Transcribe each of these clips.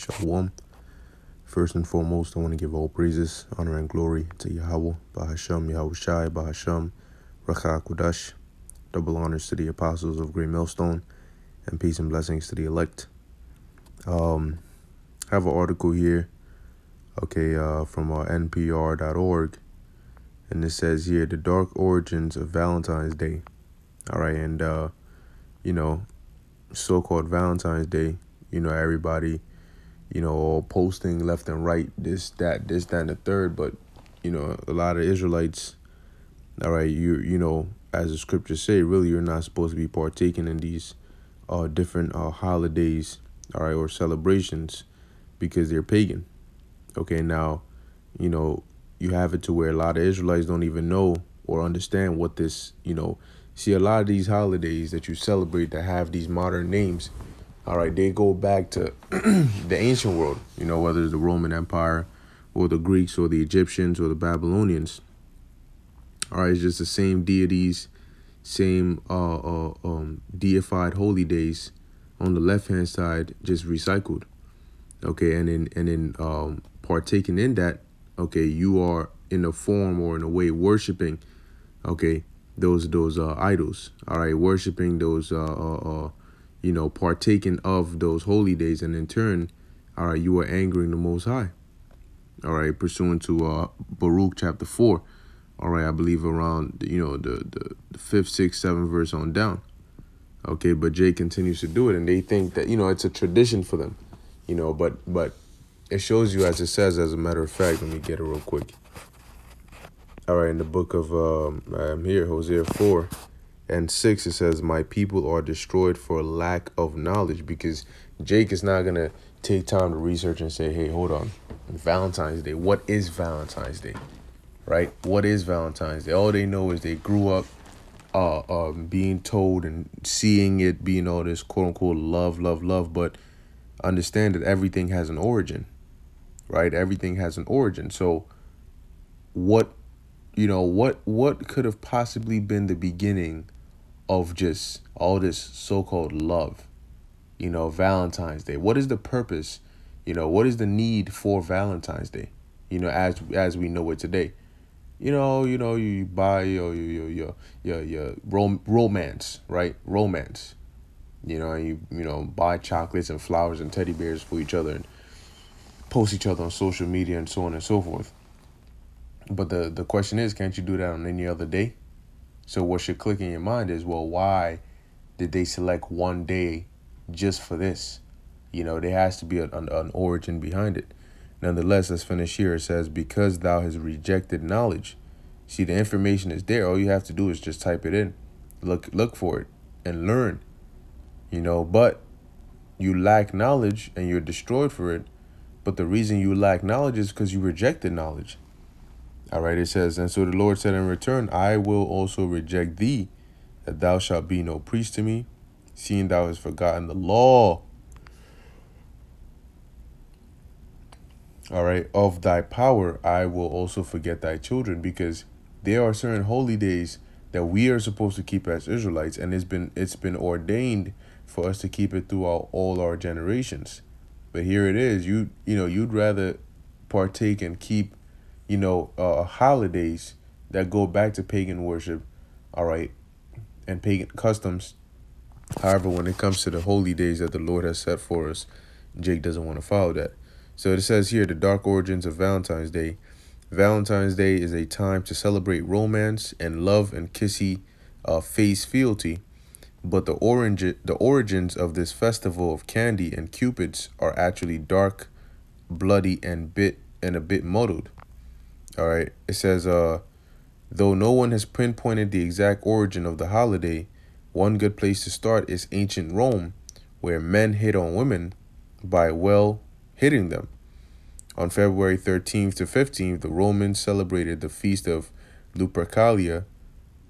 Shalom. First and foremost, I want to give all praises, honor, and glory to Yahweh, Bahasham, Yahweh Shai, Bahasham, Racha Kudash. Double honors to the apostles of Great Millstone, and peace and blessings to the elect. Um, I have an article here, okay, uh, from uh, NPR.org, and it says here the dark origins of Valentine's Day. All right, and uh, you know, so-called Valentine's Day, you know, everybody, you know, posting left and right, this, that, this, that, and the third. But, you know, a lot of Israelites, all right, you you know, as the scriptures say, really you're not supposed to be partaking in these uh different uh holidays, all right, or celebrations because they're pagan. Okay, now, you know, you have it to where a lot of Israelites don't even know or understand what this, you know, see a lot of these holidays that you celebrate that have these modern names all right they go back to the ancient world you know whether it's the roman empire or the greeks or the egyptians or the babylonians all right it's just the same deities same uh, uh um deified holy days on the left hand side just recycled okay and in and in um partaking in that okay you are in a form or in a way worshiping okay those those uh, idols. All right, worshiping those, uh, uh, uh, you know, partaking of those holy days, and in turn, all right, you are angering the Most High. All right, pursuant to uh, Baruch chapter four. All right, I believe around you know the, the the fifth, sixth, seventh verse on down. Okay, but Jay continues to do it, and they think that you know it's a tradition for them, you know. But but it shows you as it says, as a matter of fact. Let me get it real quick. All right, in the book of um, I'm here, Hosea 4 and 6, it says, My people are destroyed for lack of knowledge because Jake is not going to take time to research and say, hey, hold on. Valentine's Day, what is Valentine's Day? Right? What is Valentine's Day? All they know is they grew up uh, um, being told and seeing it being all this quote unquote love, love, love. But understand that everything has an origin, right? Everything has an origin. So, what you know what what could have possibly been the beginning of just all this so-called love you know valentine's day. What is the purpose you know what is the need for valentine's day you know as as we know it today? You know you know you buy your your your your, your rom- romance right? Romance. You know you you know buy chocolates and flowers and teddy bears for each other and post each other on social media and so on and so forth. But the the question is, can't you do that on any other day? So what should click in your mind is, well, why did they select one day just for this? You know, there has to be an, an origin behind it. Nonetheless, let's finish here. It says, because thou has rejected knowledge. See, the information is there. All you have to do is just type it in. Look look for it and learn. You know, but you lack knowledge and you're destroyed for it. But the reason you lack knowledge is because you rejected knowledge. All right, it says, And so the Lord said in return, I will also reject thee, that thou shalt be no priest to me, seeing thou hast forgotten the law. All right, of thy power I will also forget thy children, because there are certain holy days that we are supposed to keep as Israelites, and it's been it's been ordained for us to keep it throughout all our generations. But here it is, you you know, you'd rather partake and keep you know, uh, holidays that go back to pagan worship, all right, and pagan customs. However, when it comes to the holy days that the Lord has set for us, Jake doesn't want to follow that. So it says here the dark origins of Valentine's Day. Valentine's Day is a time to celebrate romance and love and kissy uh, face fealty. But the orange the origins of this festival of candy and cupids are actually dark, bloody, and bit and a bit muddled. All right. It says, uh, though no one has pinpointed the exact origin of the holiday, one good place to start is ancient Rome, where men hit on women by, well, hitting them. On February 13th to 15th, the Romans celebrated the feast of Lupercalia.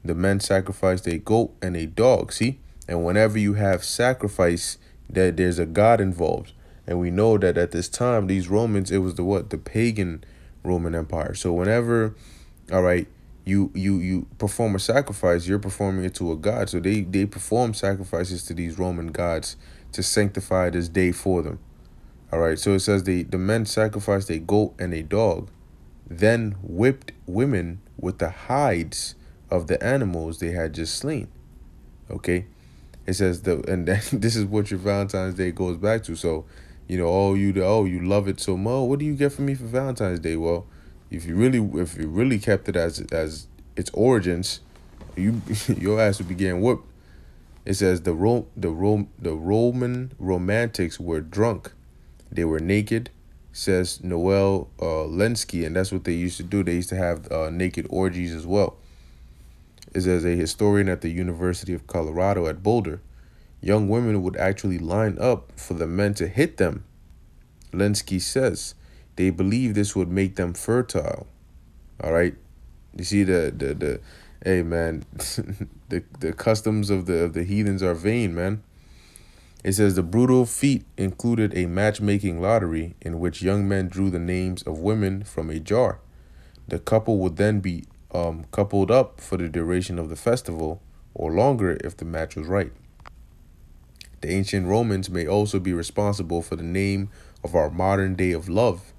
The men sacrificed a goat and a dog. See? And whenever you have sacrifice, that there's a god involved. And we know that at this time, these Romans, it was the what? The pagan Roman Empire. So whenever, all right, you you you perform a sacrifice, you're performing it to a god. So they they perform sacrifices to these Roman gods to sanctify this day for them. All right, so it says the, the men sacrificed a goat and a dog, then whipped women with the hides of the animals they had just slain. Okay, it says the and then, this is what your Valentine's Day goes back to. So, you know, oh you oh you love it so much. What do you get for me for Valentine's Day? Well, if you really if you really kept it as as its origins, you your ass would be getting whooped. It says the Ro- the Ro- the Roman romantics were drunk, they were naked. Says Noel uh, Lenski, and that's what they used to do. They used to have uh, naked orgies as well. Is as a historian at the University of Colorado at Boulder, young women would actually line up for the men to hit them. Lenski says they believe this would make them fertile. All right, you see the the the hey man, the the customs of the of the heathens are vain, man. It says the brutal feat included a matchmaking lottery in which young men drew the names of women from a jar. The couple would then be um, coupled up for the duration of the festival, or longer if the match was right. The ancient Romans may also be responsible for the name of our modern day of love.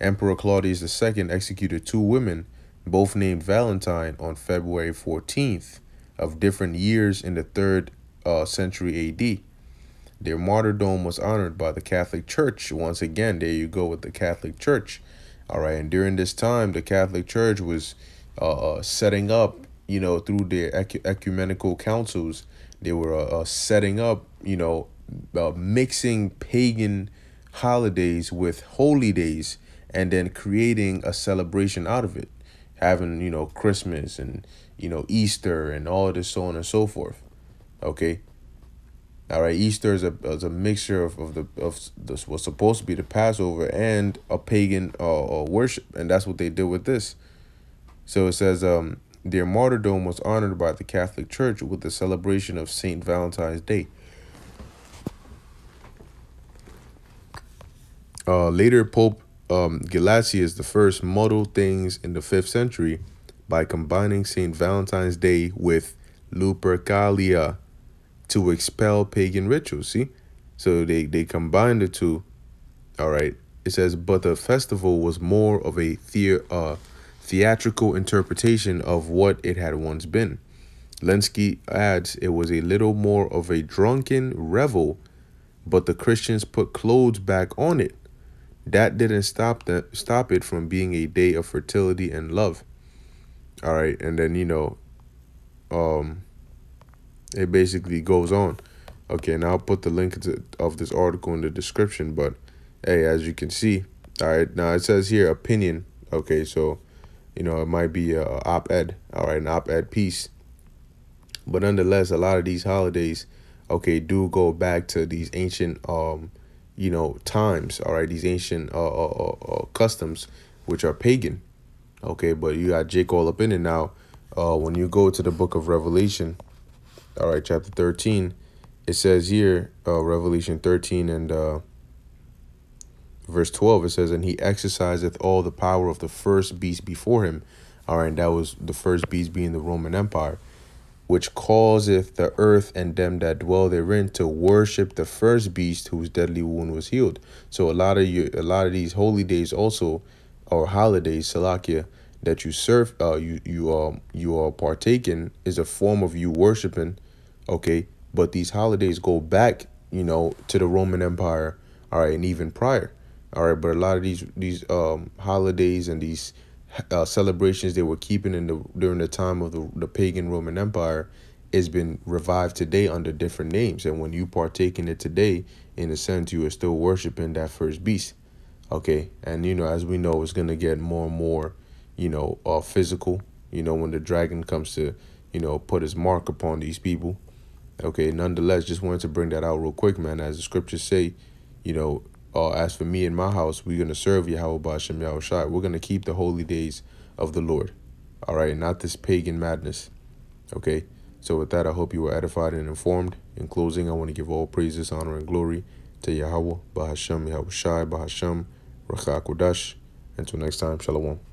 Emperor Claudius II executed two women both named Valentine on February 14th of different years in the 3rd uh, century AD. Their martyrdom was honored by the Catholic Church. Once again, there you go with the Catholic Church. All right, and during this time, the Catholic Church was uh, uh setting up, you know, through their ecumenical councils, they were uh, uh, setting up, you know, uh, mixing pagan holidays with holy days and then creating a celebration out of it having you know Christmas and you know Easter and all this so on and so forth. Okay. All right, Easter is a is a mixture of, of the of this was supposed to be the Passover and a pagan uh, uh, worship, and that's what they did with this. So it says, um, their martyrdom was honored by the Catholic Church with the celebration of Saint Valentine's Day. Uh, later, Pope um, Gelasius first muddled things in the fifth century by combining St. Valentine's Day with Lupercalia to expel pagan rituals. See? So they, they combined the two. All right. It says, but the festival was more of a the, uh, theatrical interpretation of what it had once been. Lenski adds it was a little more of a drunken revel, but the Christians put clothes back on it. That didn't stop that stop it from being a day of fertility and love. All right and then you know um it basically goes on. Okay now i'll put the link to, of this article in the description but hey as you can see all right now it says here opinion. Okay so you know it might be a op-ed all right an op-ed piece but nonetheless a lot of these holidays okay do go back to these ancient um you know, times, all right, these ancient uh, uh, uh, uh, customs, which are pagan. Okay, but you got Jake all up in it now. Uh, when you go to the book of Revelation, all right, chapter 13, it says here, uh, Revelation 13 and uh, verse 12, it says, And he exerciseth all the power of the first beast before him. All right, and that was the first beast being the Roman Empire which causeth the earth and them that dwell therein to worship the first beast whose deadly wound was healed. So a lot of you, a lot of these holy days also, or holidays, Salakia, that you serve, uh, you you um you are partaking is a form of you worshiping, okay. But these holidays go back, you know, to the Roman Empire, all right, and even prior, all right. But a lot of these these um holidays and these uh, celebrations they were keeping in the during the time of the, the pagan Roman Empire has been revived today under different names. And when you partake in it today, in a sense, you are still worshiping that first beast. Okay. And, you know, as we know, it's going to get more and more, you know, uh, physical, you know, when the dragon comes to, you know, put his mark upon these people. Okay. Nonetheless, just wanted to bring that out real quick, man. As the scriptures say, you know, uh, as for me and my house, we're going to serve Yahweh Ba'ashem Yahushai. We're going to keep the holy days of the Lord. All right, not this pagan madness. Okay, so with that, I hope you were edified and informed. In closing, I want to give all praises, honor, and glory to Yahweh, Bahashem, Yahushai, Bahashem, Racha Kodash. Until next time, Shalom.